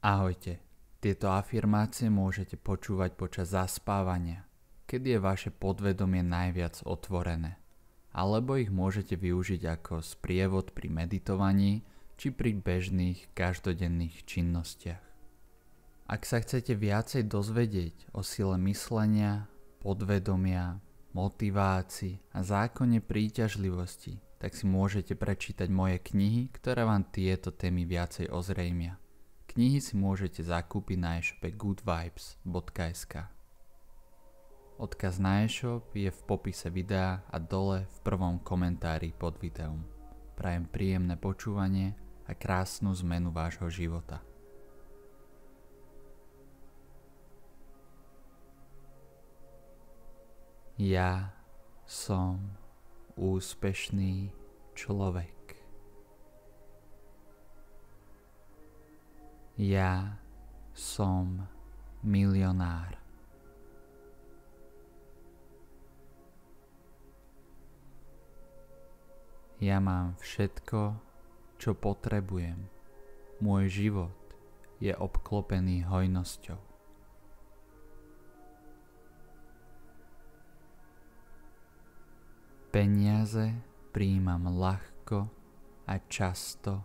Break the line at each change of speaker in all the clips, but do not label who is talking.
Ahojte. Tieto afirmácie môžete počúvať počas zaspávania, kedy je vaše podvedomie najviac otvorené. Alebo ich môžete využiť ako sprievod pri meditovaní či pri bežných každodenných činnostiach. Ak sa chcete viacej dozvedieť o sile myslenia, podvedomia, motivácii a zákone príťažlivosti, tak si môžete prečítať moje knihy, ktoré vám tieto témy viacej ozrejmia. Knihy si môžete zakúpiť na e-shope goodvibes.sk Odkaz na e-shop je v popise videa a dole v prvom komentári pod videom. Prajem príjemné počúvanie a krásnu zmenu vášho života. Ja som úspešný človek. Ja som milionár. Ja mám všetko, čo potrebujem. Môj život je obklopený hojnosťou. Peniaze príjmam ľahko a často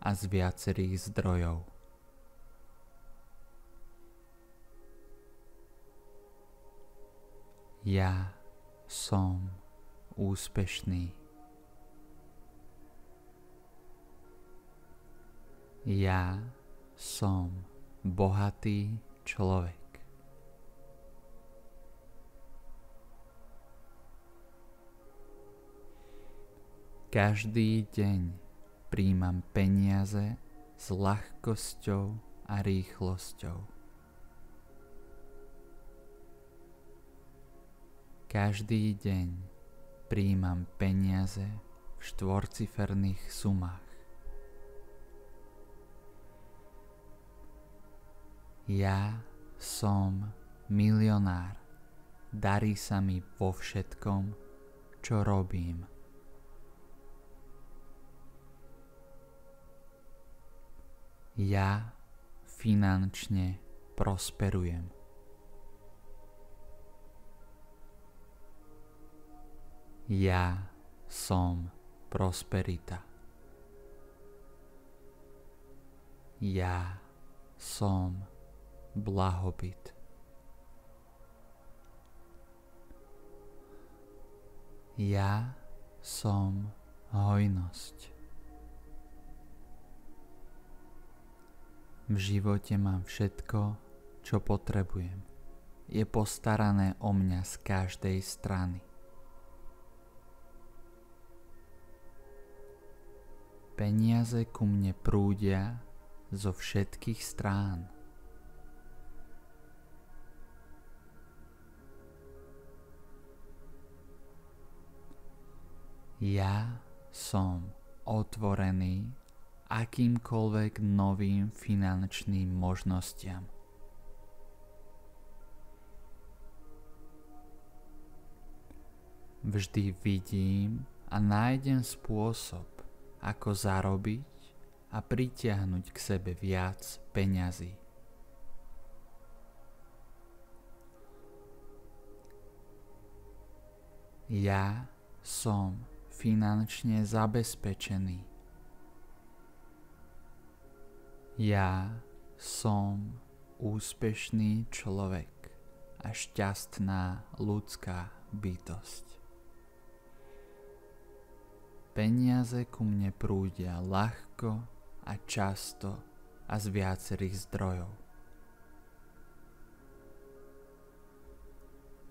a z viacerých zdrojov. Ja som úspešný. Ja som bohatý človek. Každý deň príjmam peniaze s ľahkosťou a rýchlosťou. Každý deň príjmam peniaze v štvorciferných sumách. Ja som milionár. Darí sa mi vo všetkom, čo robím. Ja finančne prosperujem. Ja som prosperita. Ja som blahobyt. Ja som hojnosť. V živote mám všetko, čo potrebujem. Je postarané o mňa z každej strany. Peniaze ku mne prúdia zo všetkých strán. Ja som otvorený akýmkoľvek novým finančným možnostiam. Vždy vidím a nájdem spôsob, ako zarobiť a pritiahnuť k sebe viac peňazí. Ja som finančne zabezpečený. Ja som úspešný človek a šťastná ľudská bytosť. Peniaze ku mne prúdia ľahko a často a z viacerých zdrojov.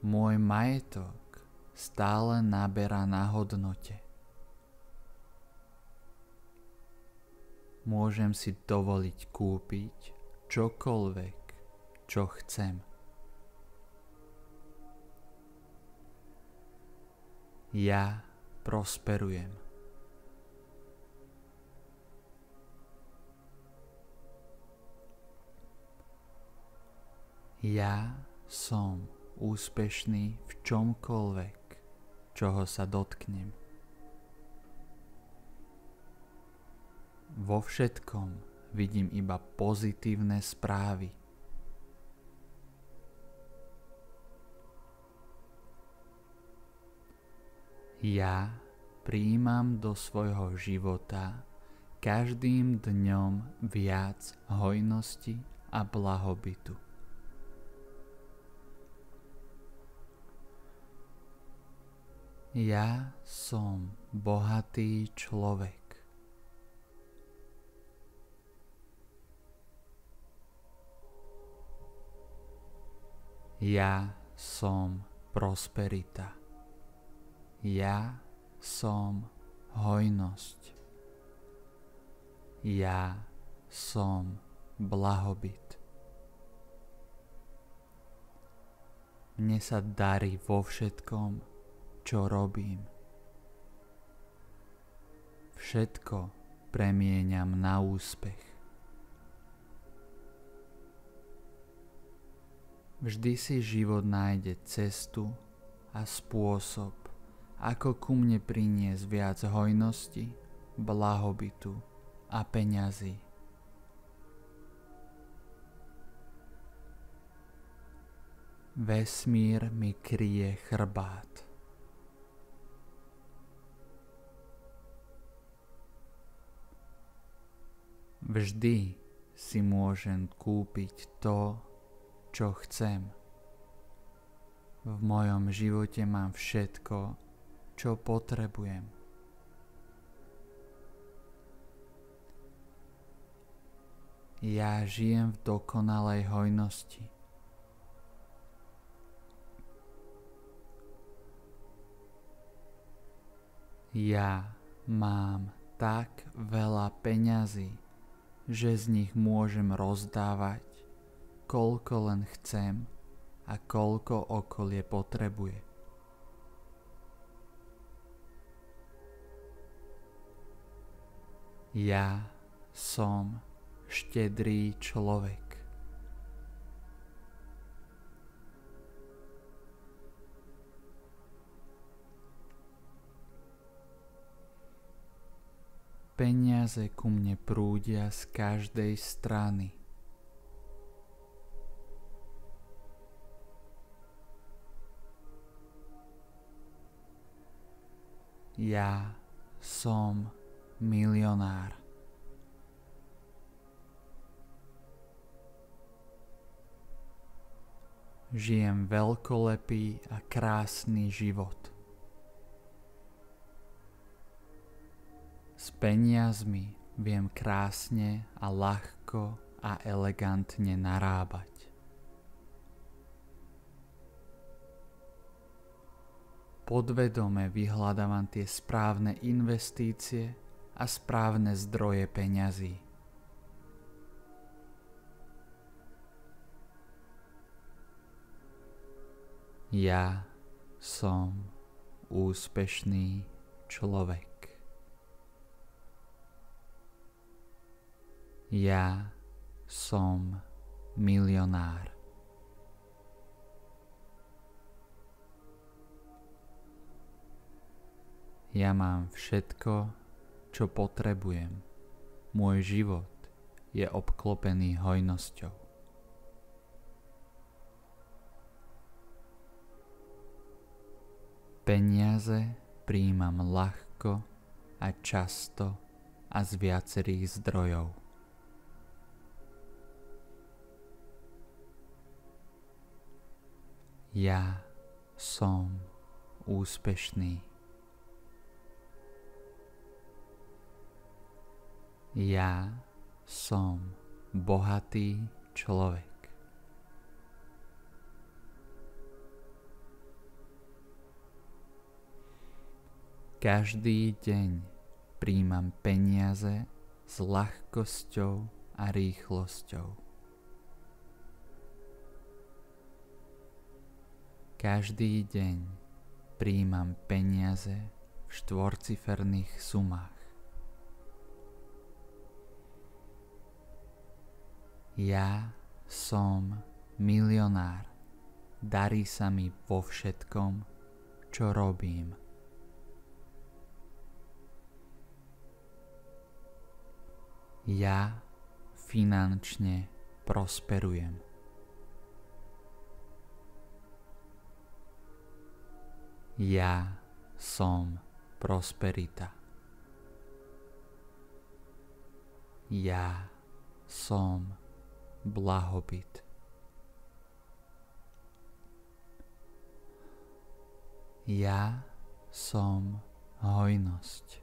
Môj majetok stále naberá na hodnote. Môžem si dovoliť kúpiť čokoľvek, čo chcem. Ja prosperujem. Ja som úspešný v čomkoľvek, čoho sa dotknem. Vo všetkom vidím iba pozitívne správy. Ja príjmam do svojho života každým dňom viac hojnosti a blahobytu. Ja som bohatý človek. Ja som prosperita. Ja som hojnosť. Ja som blahobyt. Mne sa darí vo všetkom, čo robím. Všetko premieňam na úspech. Vždy si život nájde cestu a spôsob, ako ku mne priniesť viac hojnosti, blahobytu a peňazí. Vesmír mi kryje chrbát. Vždy si môžem kúpiť to, čo chcem. V mojom živote mám všetko, čo potrebujem. Ja žijem v dokonalej hojnosti. Ja mám tak veľa peňazí, že z nich môžem rozdávať, koľko len chcem a koľko okolie potrebuje. Ja som štedrý človek. Peniaze ku mne prúdia z každej strany. Ja som milionár. Žijem veľkolepý a krásny život. S peniazmi viem krásne a ľahko a elegantne narábať. Podvedome vyhľadávam tie správne investície a správne zdroje peňazí. Ja som úspešný človek. Ja som milionár. Ja mám všetko, čo potrebujem. Môj život je obklopený hojnosťou. Peniaze príjmam ľahko a často a z viacerých zdrojov. Ja som úspešný. Ja som bohatý človek. Každý deň príjmam peniaze s ľahkosťou a rýchlosťou. Každý deň príjmam peniaze v štvorciferných sumách. Ja som milionár. Darí sa mi vo všetkom, čo robím. Ja finančne prosperujem. Ja som prosperita. Ja som blahobyt. Ja som hojnosť.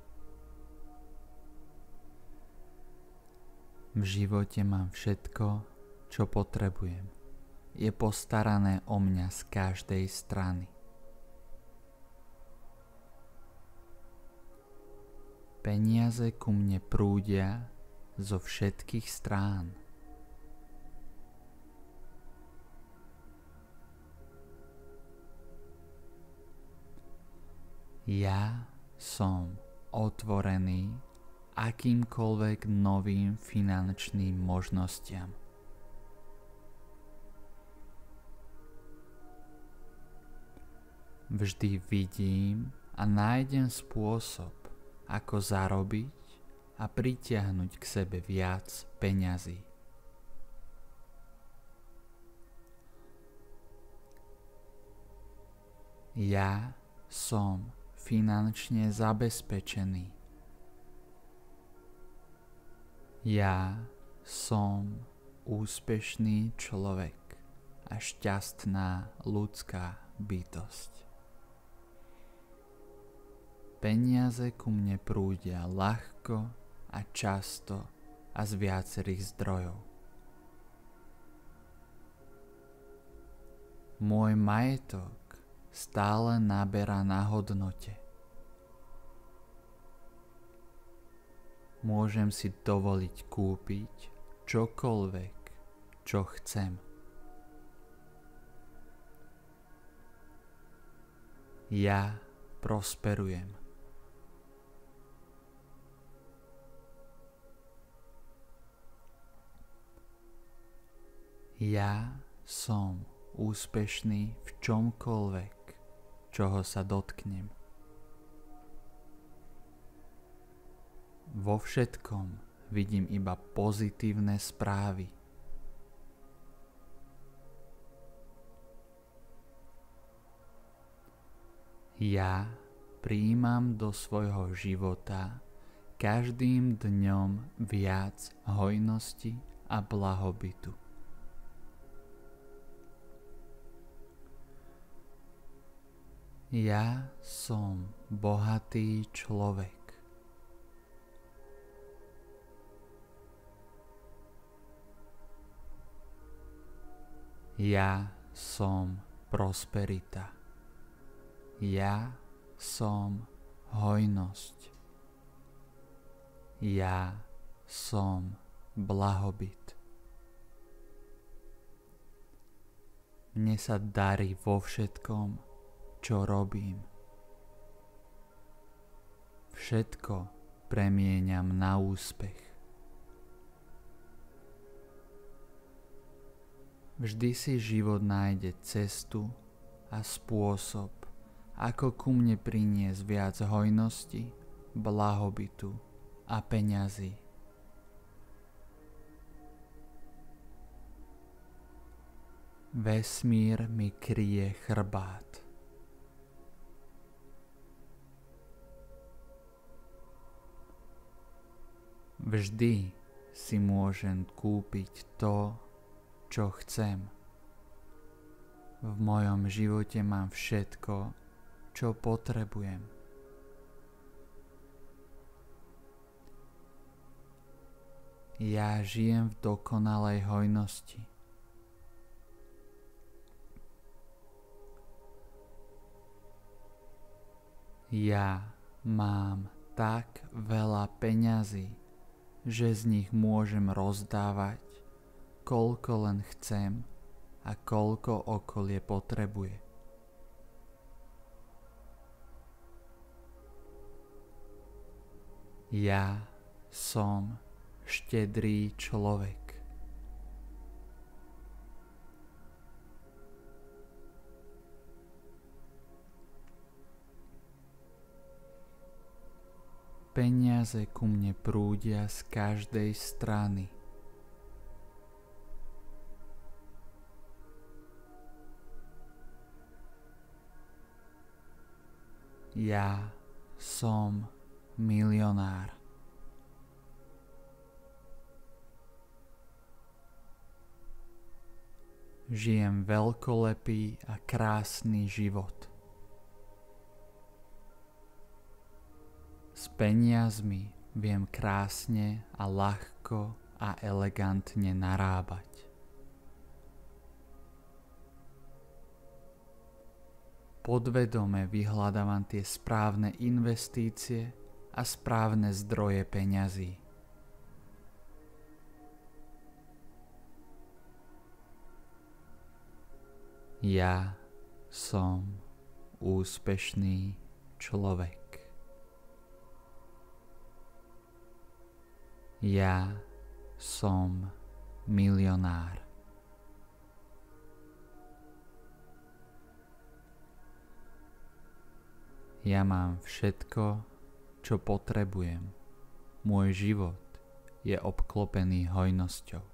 V živote mám všetko, čo potrebujem. Je postarané o mňa z každej strany. Peniaze ku mne prúdia zo všetkých strán. Ja som otvorený akýmkoľvek novým finančným možnostiam. Vždy vidím a nájdem spôsob, ako zarobiť a pritiahnuť k sebe viac peňazí. Ja som finančne zabezpečený. Ja som úspešný človek a šťastná ľudská bytosť. Peniaze ku mne prúdia ľahko a často a z viacerých zdrojov. Môj majetok stále naberá na hodnote. Môžem si dovoliť kúpiť čokoľvek, čo chcem. Ja prosperujem. Ja som úspešný v čomkoľvek, čoho sa dotknem. Vo všetkom vidím iba pozitívne správy. Ja prijímam do svojho života každým dňom viac hojnosti a blahobytu. Ja som bohatý človek. Ja som prosperita. Ja som hojnosť. Ja som blahobyt. Mne sa darí vo všetkom, čo robím. Všetko premieňam na úspech. Vždy si život nájde cestu a spôsob, ako ku mne priniesť viac hojnosti, blahobytu a peňazí. Vesmír mi kryje chrbát. Vždy si môžem kúpiť to, čo chcem. V mojom živote mám všetko, čo potrebujem. Ja žijem v dokonalej hojnosti. Ja mám tak veľa peňazí že z nich môžem rozdávať, koľko len chcem a koľko okolie potrebuje. Ja som štedrý človek. Peniaze ku mne prúdia z každej strany. Ja som milionár. Žijem veľkolepý a krásny život. Peniazmi viem krásne a ľahko a elegantne narábať. Podvedome vyhľadávam tie správne investície a správne zdroje peňazí. Ja som úspešný človek. Ja som milionár. Ja mám všetko, čo potrebujem. Môj život je obklopený hojnosťou.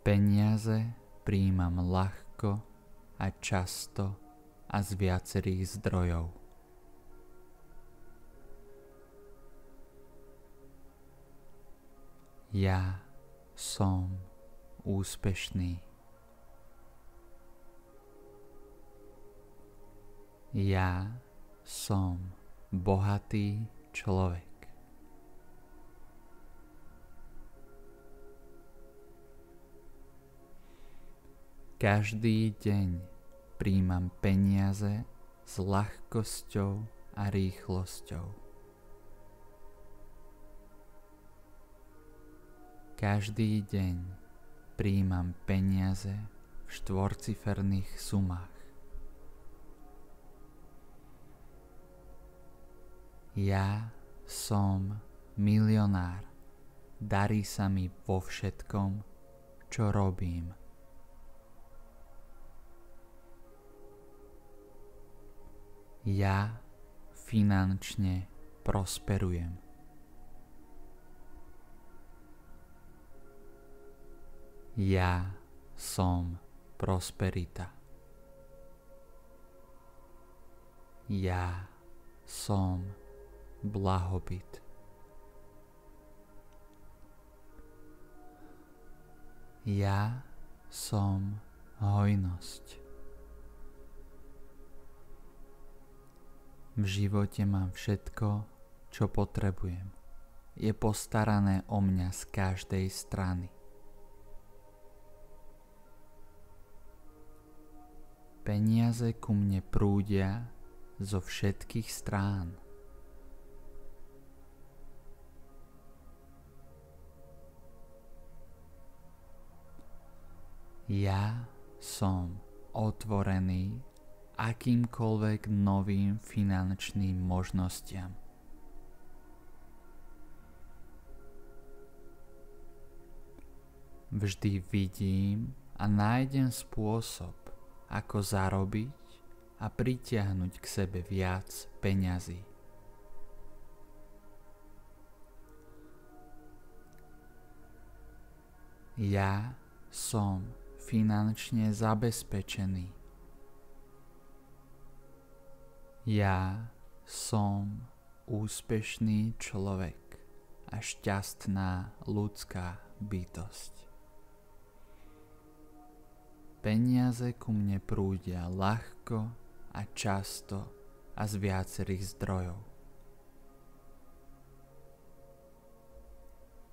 Peniaze príjmam ľahko a často a z viacerých zdrojov. Ja som úspešný. Ja som bohatý človek. Každý deň príjmam peniaze s ľahkosťou a rýchlosťou. Každý deň príjmam peniaze v štvorciferných sumách. Ja som milionár. Darí sa mi vo všetkom, čo robím. ja finančne prosperujem. Ja som prosperita. Ja som blahobyt. Ja som hojnosť. V živote mám všetko, čo potrebujem. Je postarané o mňa z každej strany. Peniaze ku mne prúdia zo všetkých strán. Ja som otvorený akýmkoľvek novým finančným možnostiam. Vždy vidím a nájdem spôsob, ako zarobiť a pritiahnuť k sebe viac peňazí. Ja som finančne zabezpečený. Ja som úspešný človek a šťastná ľudská bytosť. Peniaze ku mne prúdia ľahko a často a z viacerých zdrojov.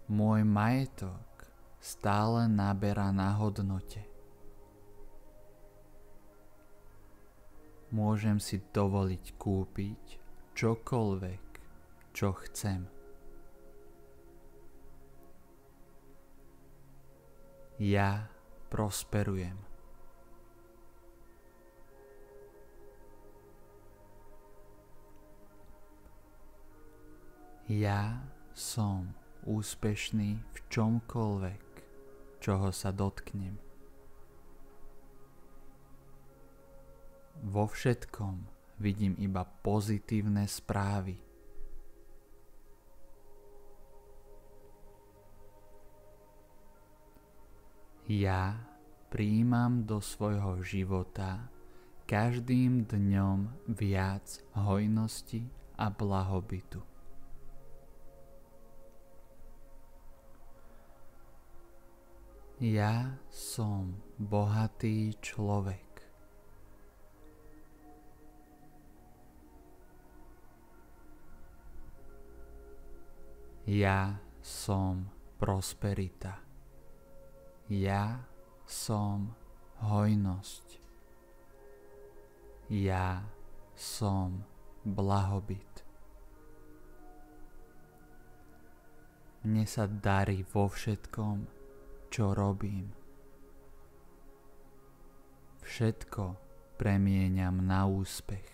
Môj majetok stále naberá na hodnote. môžem si dovoliť kúpiť čokoľvek, čo chcem. Ja prosperujem. Ja som úspešný v čomkoľvek, čoho sa dotknem. Vo všetkom vidím iba pozitívne správy. Ja prijímam do svojho života každým dňom viac hojnosti a blahobytu. Ja som bohatý človek. Ja som prosperita. Ja som hojnosť. Ja som blahobyt. Mne sa darí vo všetkom, čo robím. Všetko premieňam na úspech.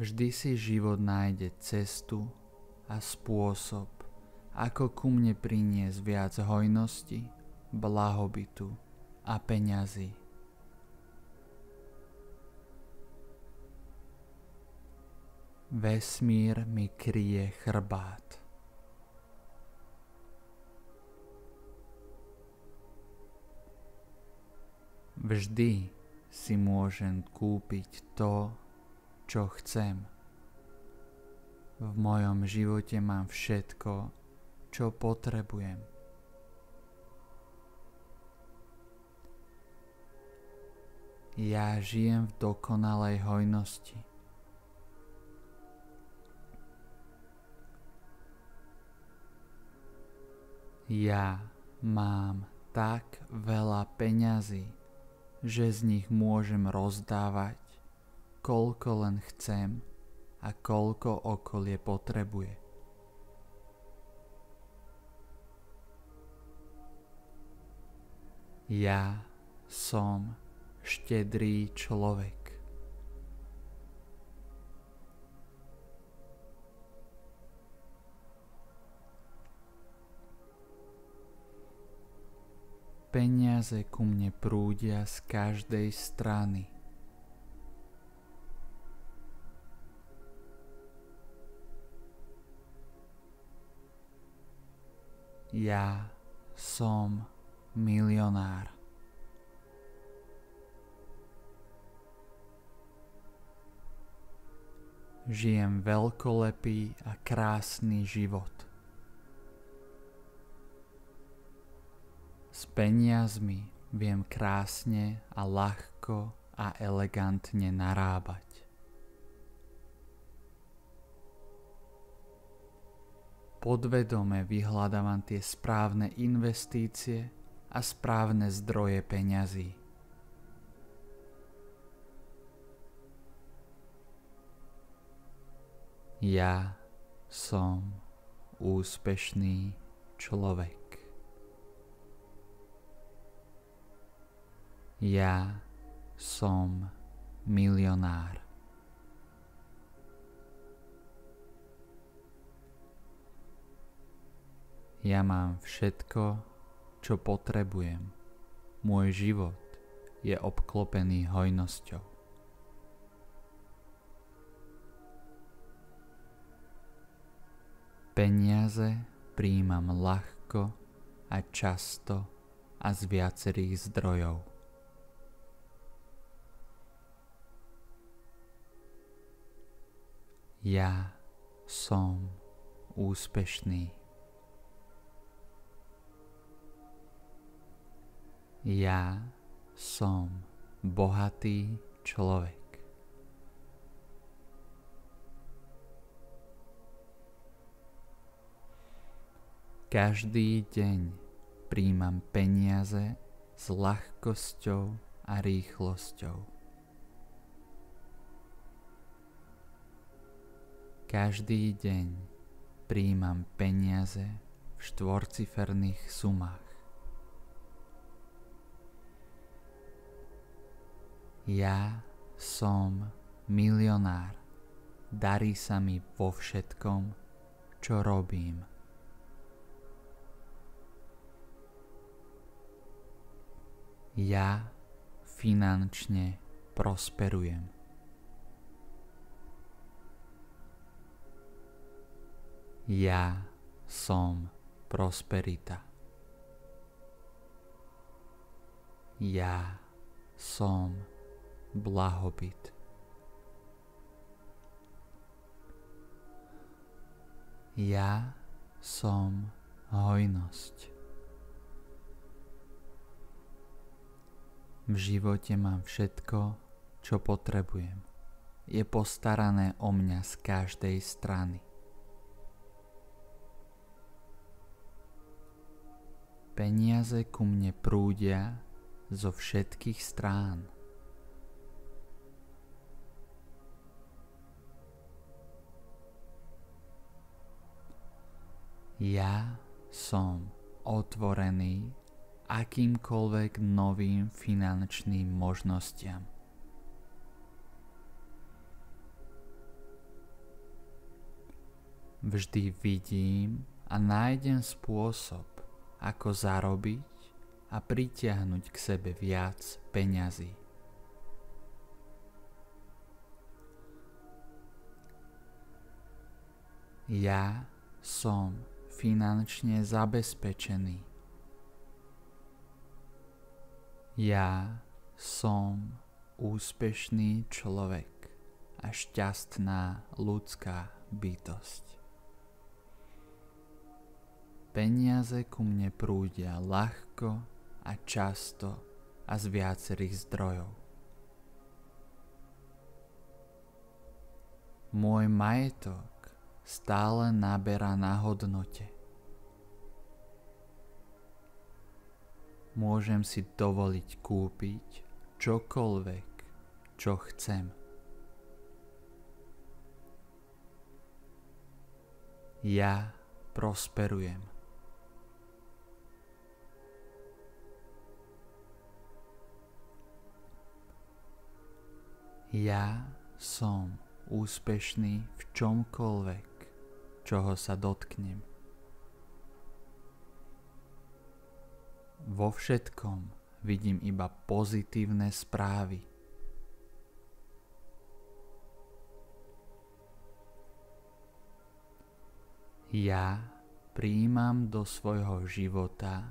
Vždy si život nájde cestu a spôsob, ako ku mne priniesť viac hojnosti, blahobytu a peňazí. Vesmír mi kryje chrbát. Vždy si môžem kúpiť to, čo chcem. V mojom živote mám všetko, čo potrebujem. Ja žijem v dokonalej hojnosti. Ja mám tak veľa peňazí, že z nich môžem rozdávať, koľko len chcem a koľko okolie potrebuje. Ja som štedrý človek. Peniaze ku mne prúdia z každej strany. Ja som milionár. Žijem veľkolepý a krásny život. Peniazmi viem krásne a ľahko a elegantne narábať. Podvedome vyhľadávam tie správne investície a správne zdroje peňazí. Ja som úspešný človek. Ja som milionár. Ja mám všetko, čo potrebujem. Môj život je obklopený hojnosťou. Peniaze príjmam ľahko a často a z viacerých zdrojov. Ja som úspešný. Ja som bohatý človek. Každý deň príjmam peniaze s ľahkosťou a rýchlosťou. Každý deň príjmam peniaze v štvorciferných sumách. Ja som milionár. Darí sa mi vo všetkom, čo robím. Ja finančne prosperujem. Ja som prosperita. Ja som blahobyt. Ja som hojnosť. V živote mám všetko, čo potrebujem. Je postarané o mňa z každej strany. Peniaze ku mne prúdia zo všetkých strán. Ja som otvorený akýmkoľvek novým finančným možnostiam. Vždy vidím a nájdem spôsob, ako zarobiť a pritiahnuť k sebe viac peňazí. Ja som finančne zabezpečený. Ja som úspešný človek a šťastná ľudská bytosť. Peniaze ku mne prúdia ľahko a často a z viacerých zdrojov. Môj majetok stále naberá na hodnote. Môžem si dovoliť kúpiť čokoľvek, čo chcem. Ja prosperujem. Ja som úspešný v čomkoľvek, čoho sa dotknem. Vo všetkom vidím iba pozitívne správy. Ja príjmam do svojho života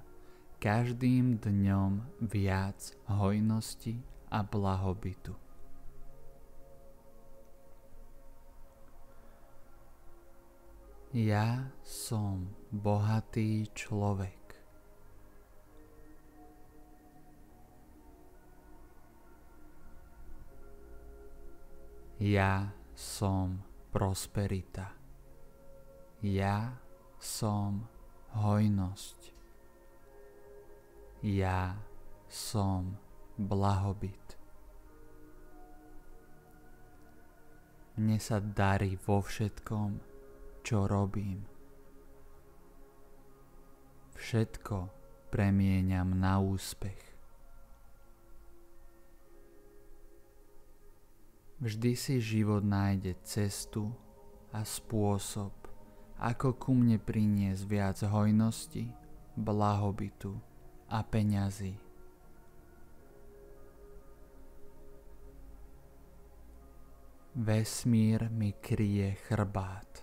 každým dňom viac hojnosti a blahobytu. Ja som bohatý človek. Ja som prosperita. Ja som hojnosť. Ja som blahobyt. Mne sa darí vo všetkom, čo robím. Všetko premieňam na úspech. Vždy si život nájde cestu a spôsob, ako ku mne priniesť viac hojnosti, blahobytu a peňazí. Vesmír mi kryje chrbát.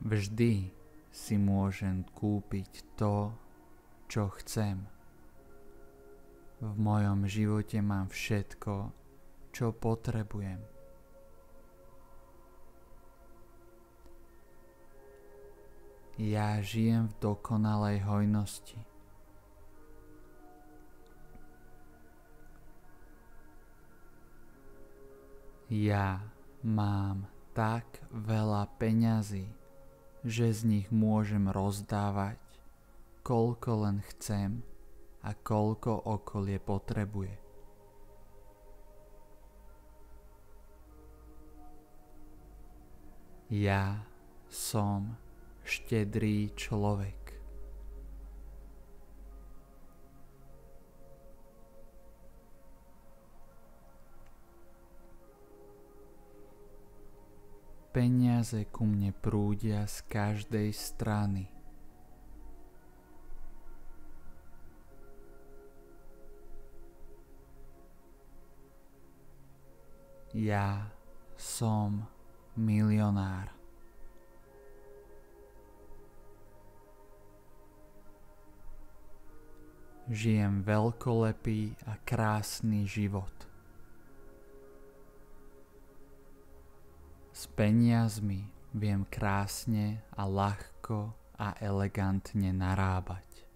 Vždy si môžem kúpiť to, čo chcem. V mojom živote mám všetko, čo potrebujem. Ja žijem v dokonalej hojnosti. Ja mám tak veľa peňazí, že z nich môžem rozdávať, koľko len chcem a koľko okolie potrebuje. Ja som štedrý človek. Peniaze ku mne prúdia z každej strany. Ja som milionár. Žijem veľkolepý a krásny život. S peniazmi viem krásne a ľahko a elegantne narábať.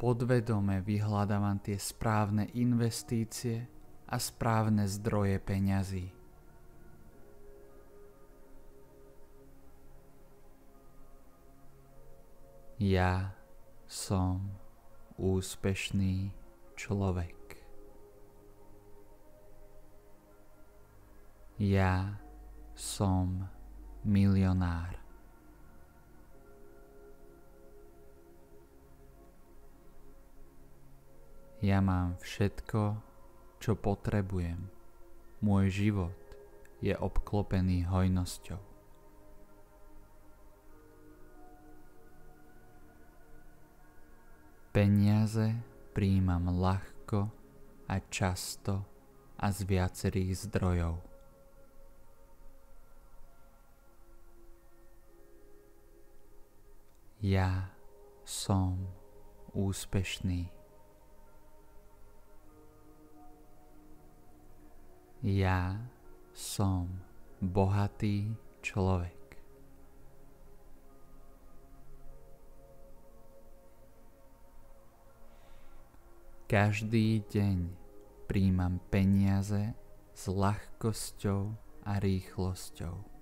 Podvedome vyhľadávam tie správne investície a správne zdroje peňazí. Ja som úspešný človek. Ja som milionár. Ja mám všetko, čo potrebujem. Môj život je obklopený hojnosťou. Peniaze príjmam ľahko a často a z viacerých zdrojov. Ja som úspešný. Ja som bohatý človek. Každý deň príjmam peniaze s ľahkosťou a rýchlosťou.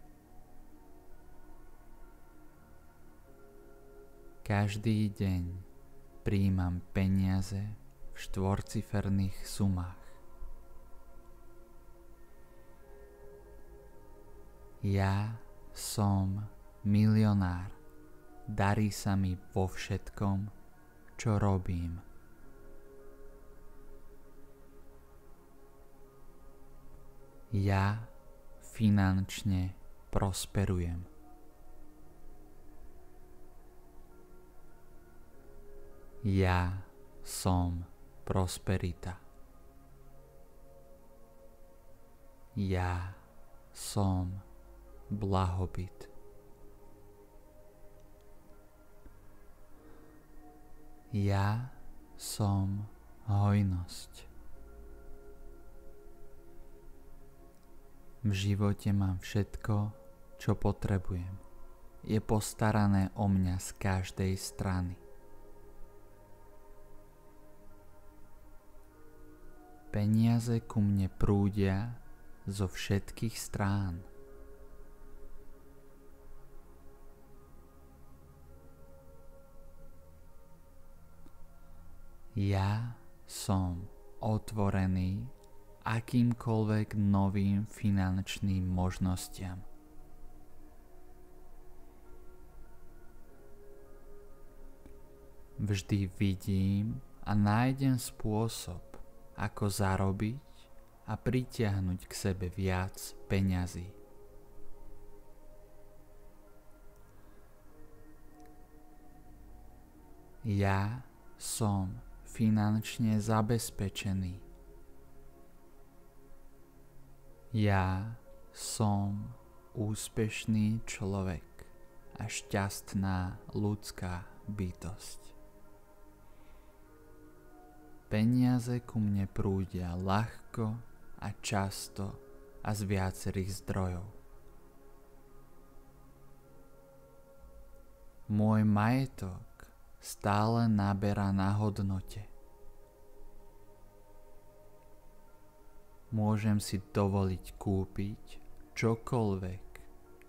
Každý deň príjmam peniaze v štvorciferných sumách. Ja som milionár. Darí sa mi vo všetkom, čo robím. Ja finančne prosperujem. Ja som prosperita. Ja som blahobyt. Ja som hojnosť. V živote mám všetko, čo potrebujem. Je postarané o mňa z každej strany. Peniaze ku mne prúdia zo všetkých strán. Ja som otvorený akýmkoľvek novým finančným možnostiam. Vždy vidím a nájdem spôsob, ako zarobiť a pritiahnuť k sebe viac peňazí. Ja som finančne zabezpečený. Ja som úspešný človek a šťastná ľudská bytosť. Peniaze ku mne prúdia ľahko a často a z viacerých zdrojov. Môj majetok stále naberá na hodnote. Môžem si dovoliť kúpiť čokoľvek,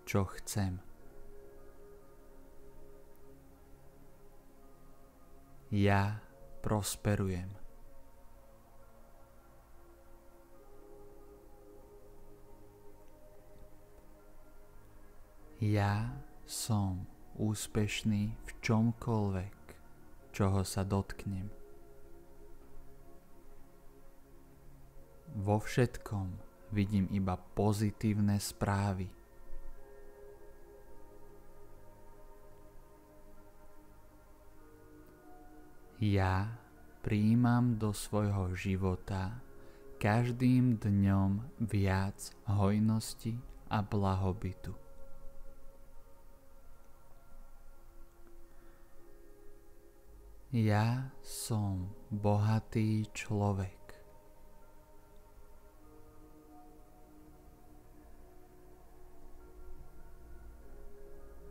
čo chcem. Ja prosperujem. Ja som úspešný v čomkoľvek, čoho sa dotknem. Vo všetkom vidím iba pozitívne správy. Ja prijímam do svojho života každým dňom viac hojnosti a blahobytu. Ja som bohatý človek.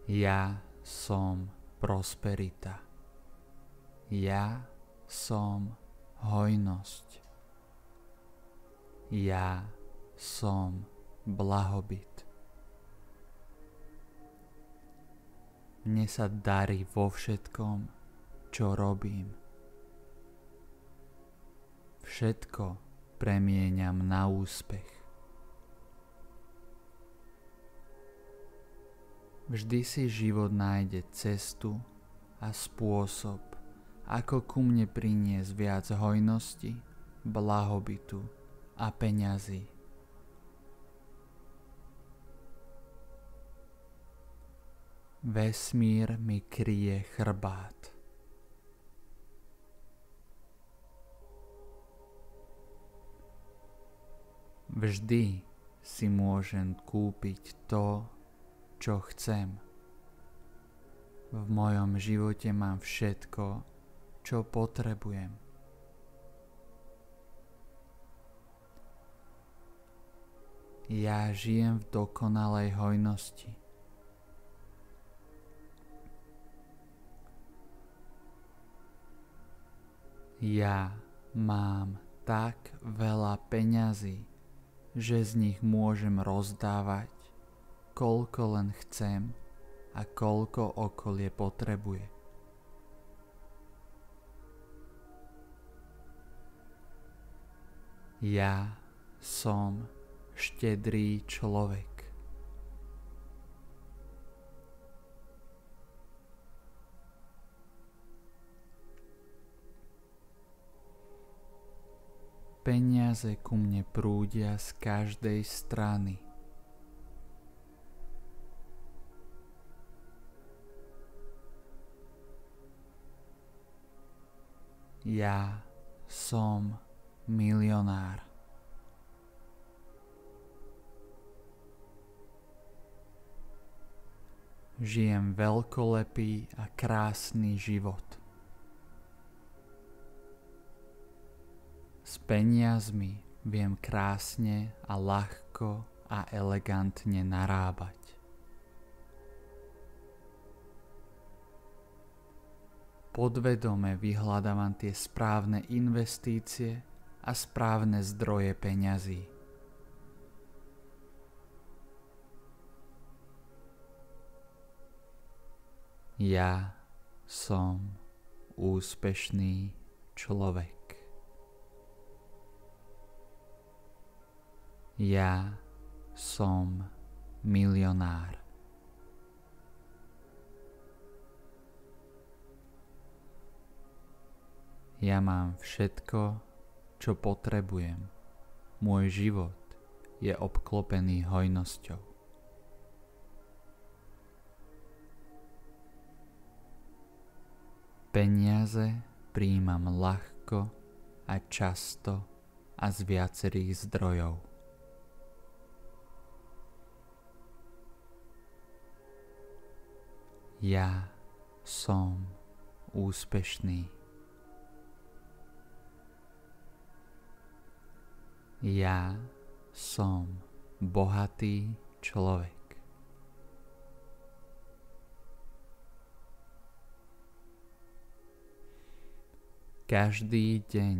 Ja som prosperita. Ja som hojnosť. Ja som blahobyt. Mne sa darí vo všetkom, čo robím. Všetko premieňam na úspech. Vždy si život nájde cestu a spôsob, ako ku mne priniesť viac hojnosti, blahobytu a peňazí. Vesmír mi kryje chrbát. Vždy si môžem kúpiť to, čo chcem. V mojom živote mám všetko, čo potrebujem. Ja žijem v dokonalej hojnosti. Ja mám tak veľa peňazí, že z nich môžem rozdávať, koľko len chcem a koľko okolie potrebuje. Ja som štedrý človek. Peniaze ku mne prúdia z každej strany. Ja som milionár. Žijem veľkolepý a krásny život. S peniazmi viem krásne a ľahko a elegantne narábať. Podvedome vyhľadávam tie správne investície a správne zdroje peňazí. Ja som úspešný človek. Ja som milionár. Ja mám všetko, čo potrebujem. Môj život je obklopený hojnosťou. Peniaze príjmam ľahko a často a z viacerých zdrojov. Ja som úspešný. Ja som bohatý človek. Každý deň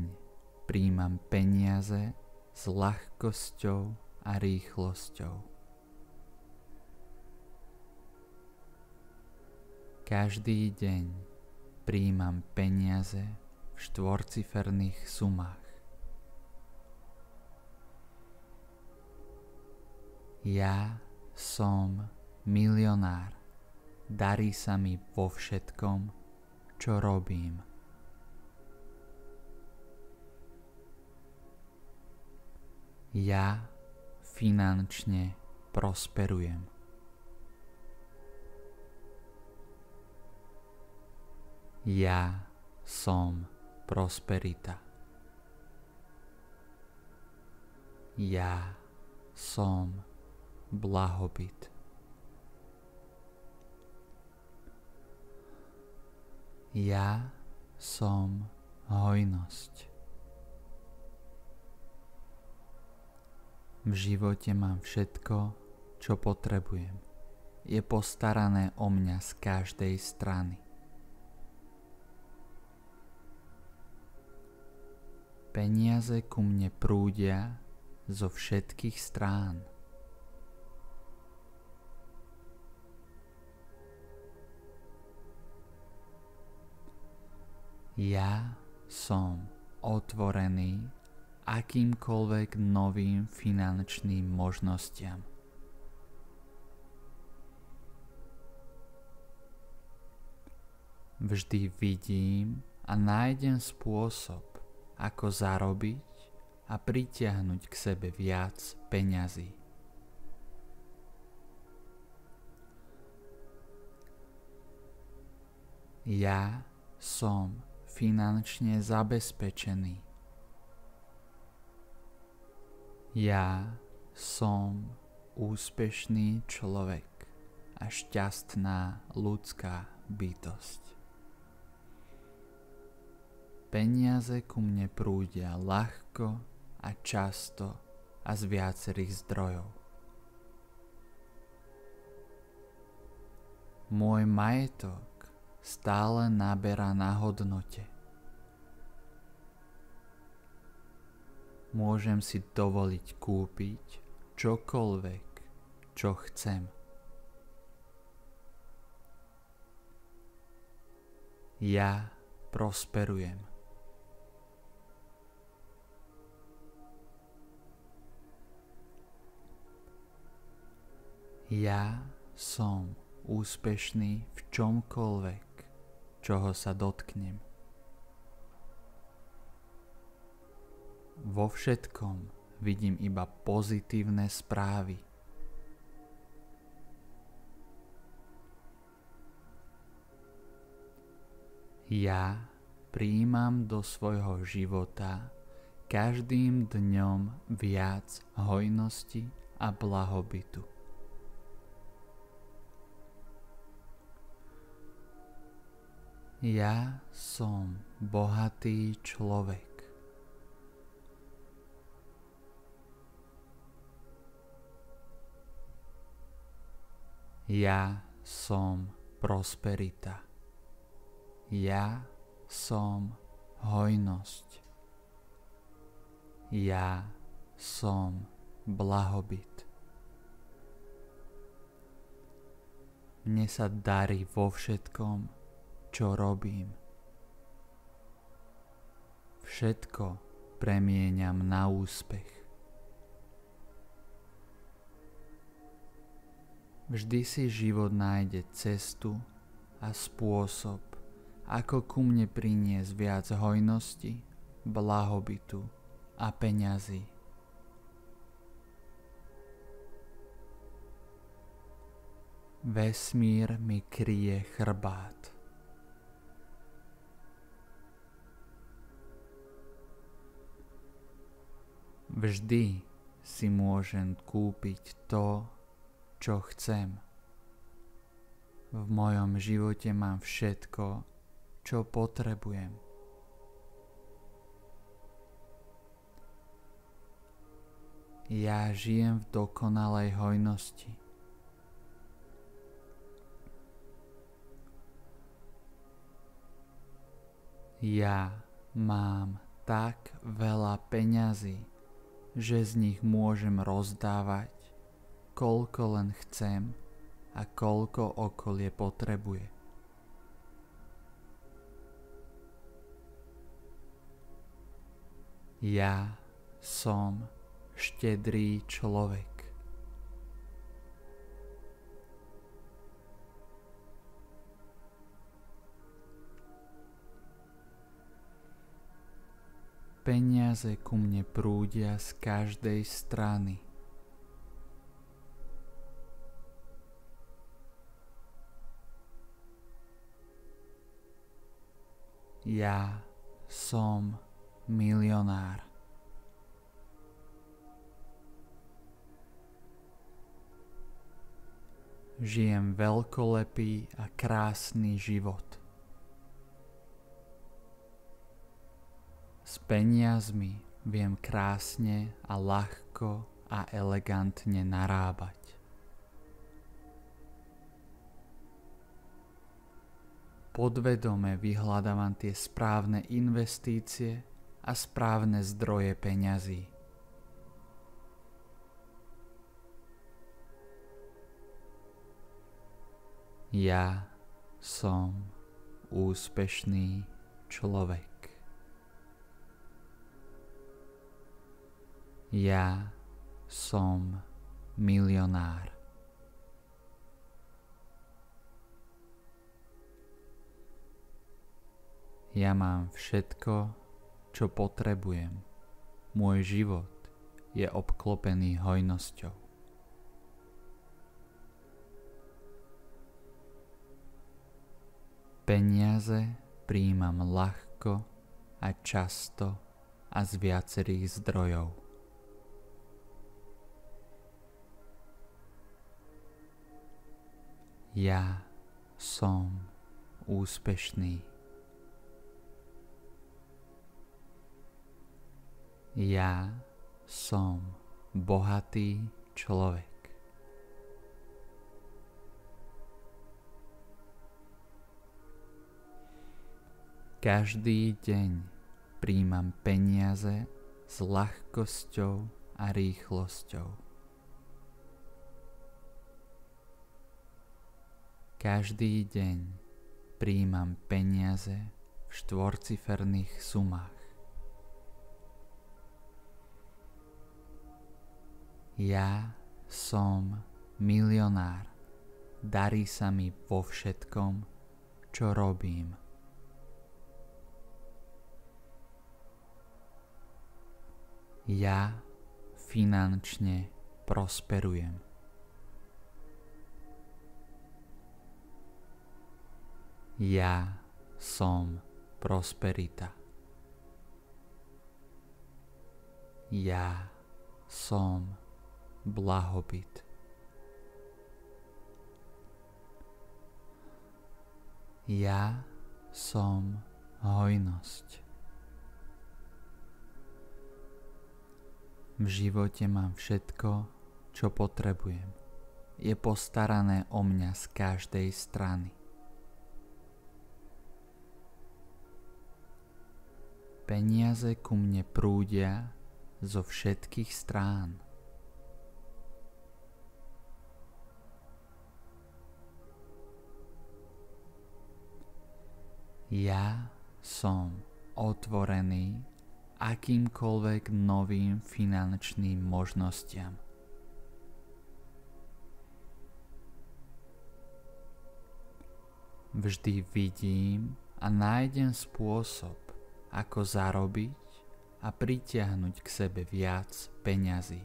príjmam peniaze s ľahkosťou a rýchlosťou. Každý deň príjmam peniaze v štvorciferných sumách. Ja som milionár. Darí sa mi vo všetkom, čo robím. Ja finančne prosperujem. Ja som prosperita. Ja som blahobyt. Ja som hojnosť. V živote mám všetko, čo potrebujem. Je postarané o mňa z každej strany. Peniaze ku mne prúdia zo všetkých strán. Ja som otvorený akýmkoľvek novým finančným možnostiam. Vždy vidím a nájdem spôsob, ako zarobiť a pritiahnuť k sebe viac peňazí. Ja som finančne zabezpečený. Ja som úspešný človek a šťastná ľudská bytosť. Peniaze ku mne prúdia ľahko a často a z viacerých zdrojov. Môj majetok stále naberá na hodnote. Môžem si dovoliť kúpiť čokoľvek, čo chcem. Ja prosperujem. Ja som úspešný v čomkoľvek, čoho sa dotknem. Vo všetkom vidím iba pozitívne správy. Ja príjmam do svojho života každým dňom viac hojnosti a blahobytu. Ja som bohatý človek. Ja som prosperita. Ja som hojnosť. Ja som blahobyt. Mne sa darí vo všetkom, čo robím. Všetko premieňam na úspech. Vždy si život nájde cestu a spôsob, ako ku mne priniesť viac hojnosti, blahobytu a peňazí. Vesmír mi kryje chrbát. Vždy si môžem kúpiť to, čo chcem. V mojom živote mám všetko, čo potrebujem. Ja žijem v dokonalej hojnosti. Ja mám tak veľa peňazí že z nich môžem rozdávať, koľko len chcem a koľko okolie potrebuje. Ja som štedrý človek. Peniaze ku mne prúdia z každej strany. Ja som milionár. Žijem veľkolepý a krásny život. S peniazmi viem krásne a ľahko a elegantne narábať. podvedome vyhľadávam tie správne investície a správne zdroje peňazí. Ja som úspešný človek. Ja som milionár. Ja mám všetko, čo potrebujem. Môj život je obklopený hojnosťou. Peniaze príjmam ľahko a často a z viacerých zdrojov. Ja som úspešný. Ja som bohatý človek. Každý deň príjmam peniaze s ľahkosťou a rýchlosťou. Každý deň príjmam peniaze v štvorciferných sumách. Ja som milionár. Darí sa mi vo všetkom, čo robím. Ja finančne prosperujem. Ja som prosperita. Ja som blahobyt. Ja som hojnosť. V živote mám všetko, čo potrebujem. Je postarané o mňa z každej strany. Peniaze ku mne prúdia zo všetkých strán. Ja som otvorený akýmkoľvek novým finančným možnostiam. Vždy vidím a nájdem spôsob, ako zarobiť a pritiahnuť k sebe viac peňazí.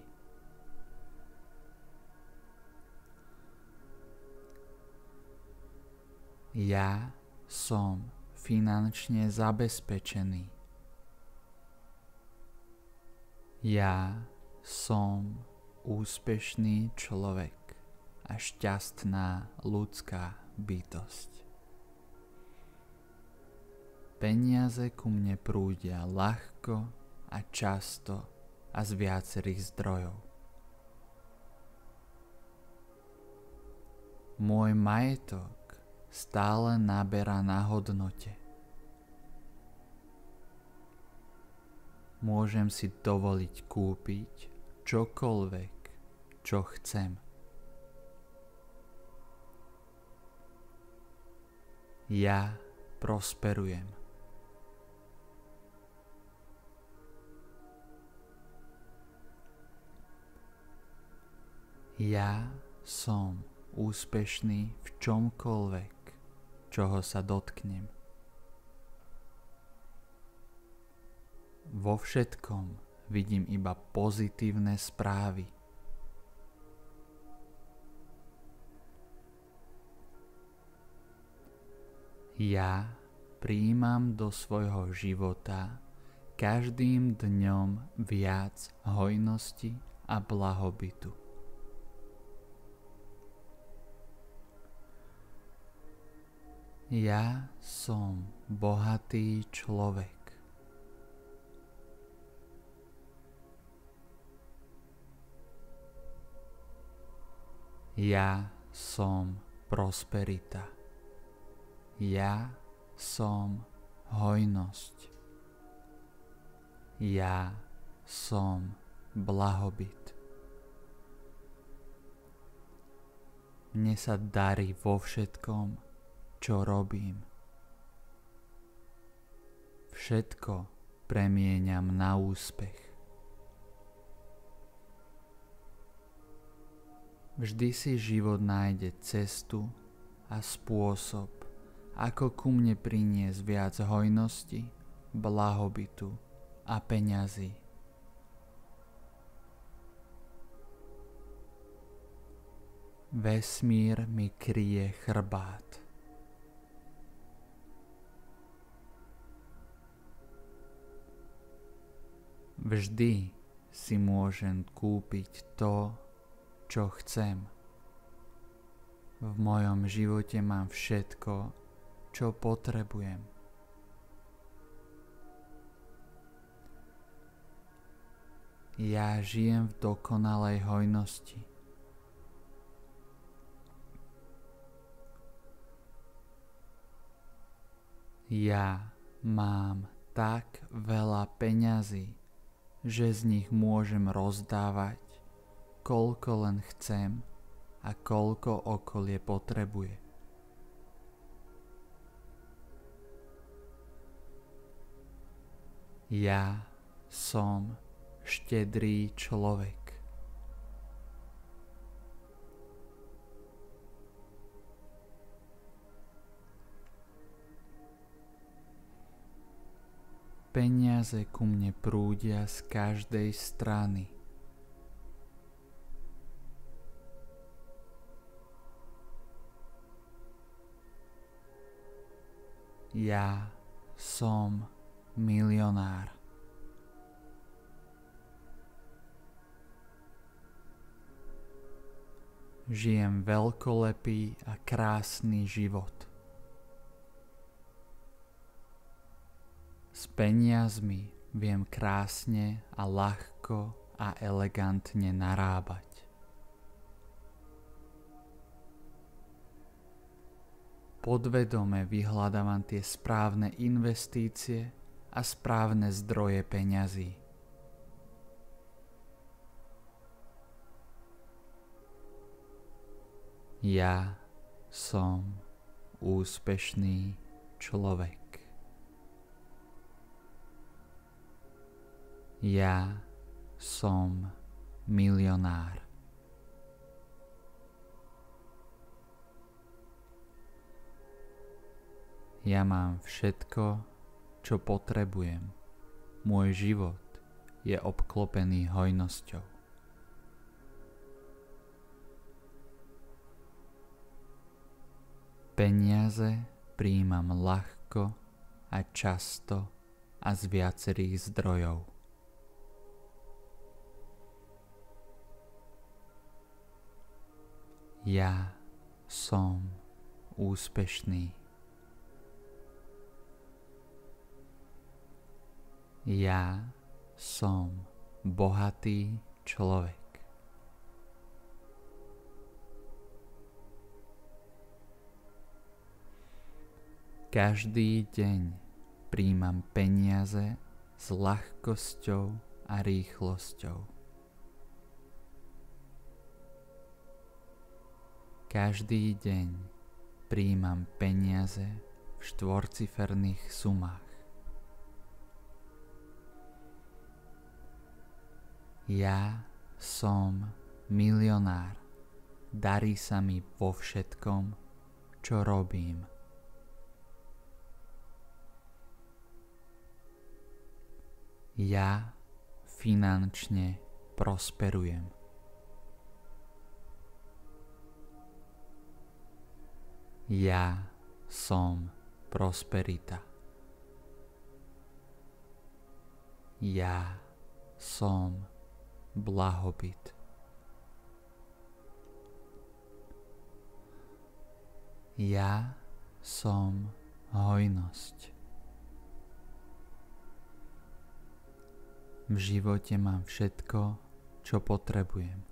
Ja som finančne zabezpečený. Ja som úspešný človek a šťastná ľudská bytosť. Peniaze ku mne prúdia ľahko a často a z viacerých zdrojov. Môj majetok stále naberá na hodnote. Môžem si dovoliť kúpiť čokoľvek, čo chcem. Ja prosperujem. Ja som úspešný v čomkoľvek, čoho sa dotknem. Vo všetkom vidím iba pozitívne správy. Ja prijímam do svojho života každým dňom viac hojnosti a blahobytu. Ja som bohatý človek. Ja som prosperita. Ja som hojnosť. Ja som blahobyt. Mne sa darí vo všetkom, čo robím. Všetko premieňam na úspech. Vždy si život nájde cestu a spôsob, ako ku mne priniesť viac hojnosti, blahobytu a peňazí. Vesmír mi kryje chrbát. Vždy si môžem kúpiť to, čo chcem. V mojom živote mám všetko, čo potrebujem. Ja žijem v dokonalej hojnosti. Ja mám tak veľa peňazí, že z nich môžem rozdávať, koľko len chcem a koľko okolie potrebuje. Ja som štedrý človek. Peniaze ku mne prúdia z každej strany. Ja som milionár. Žijem veľkolepý a krásny život. S peniazmi viem krásne a ľahko a elegantne narábať. Podvedome vyhľadávam tie správne investície a správne zdroje peňazí. Ja som úspešný človek. Ja som milionár. Ja mám všetko, čo potrebujem. Môj život je obklopený hojnosťou. Peniaze príjmam ľahko a často a z viacerých zdrojov. Ja som úspešný. Ja som bohatý človek. Každý deň príjmam peniaze s ľahkosťou a rýchlosťou. Každý deň príjmam peniaze v štvorciferných sumách. Ja som milionár. Darí sa mi vo všetkom, čo robím. Ja finančne prosperujem. Ja som prosperita. Ja som blahobyt. Ja som hojnosť. V živote mám všetko, čo potrebujem.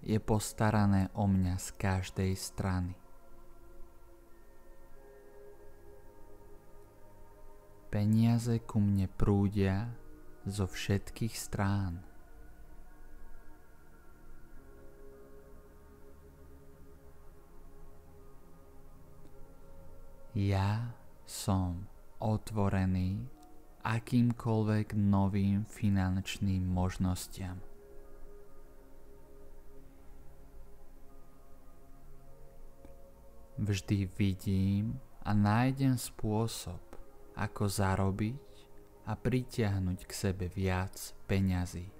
Je postarané o mňa z každej strany. Peniaze ku mne prúdia zo všetkých strán. Ja som otvorený akýmkoľvek novým finančným možnostiam. Vždy vidím a nájdem spôsob, ako zarobiť a pritiahnuť k sebe viac peňazí.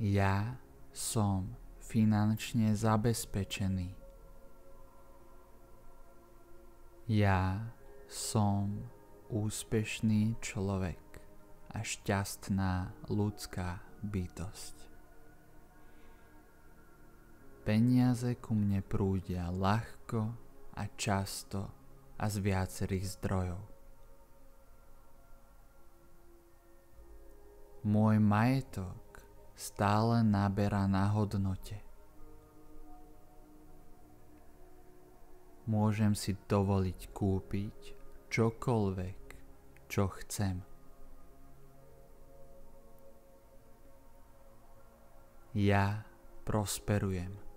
Ja som finančne zabezpečený. Ja som úspešný človek a šťastná ľudská bytosť. Peniaze ku mne prúdia ľahko a často a z viacerých zdrojov. Môj majetok stále naberá na hodnote. Môžem si dovoliť kúpiť čokoľvek, čo chcem. Ja prosperujem.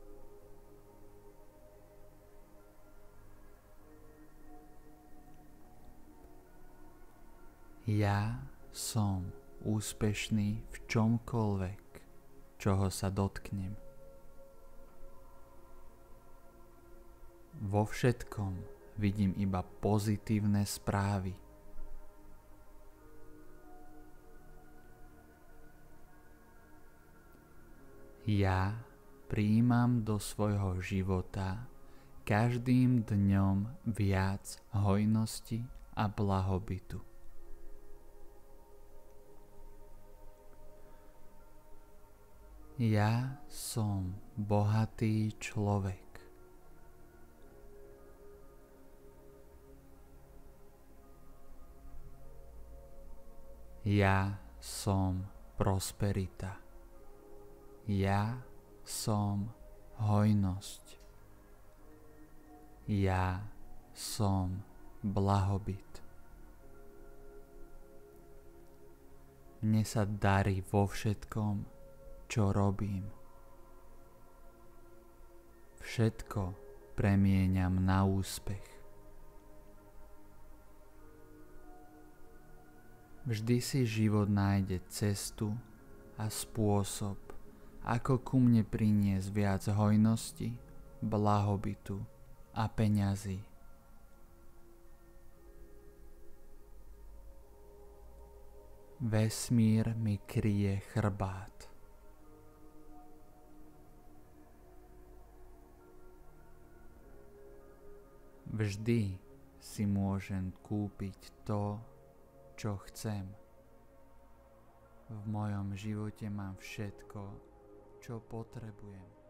Ja som úspešný v čomkoľvek, čoho sa dotknem. Vo všetkom vidím iba pozitívne správy. Ja príjmam do svojho života každým dňom viac hojnosti a blahobytu. Ja som bohatý človek. Ja som prosperita. Ja som hojnosť. Ja som blahobyt. Mne sa darí vo všetkom, čo robím. Všetko premieňam na úspech. Vždy si život nájde cestu a spôsob, ako ku mne priniesť viac hojnosti, blahobytu a peňazí. Vesmír mi kryje chrbát. Vždy si môžem kúpiť to, čo chcem. V mojom živote mám všetko, čo potrebujem.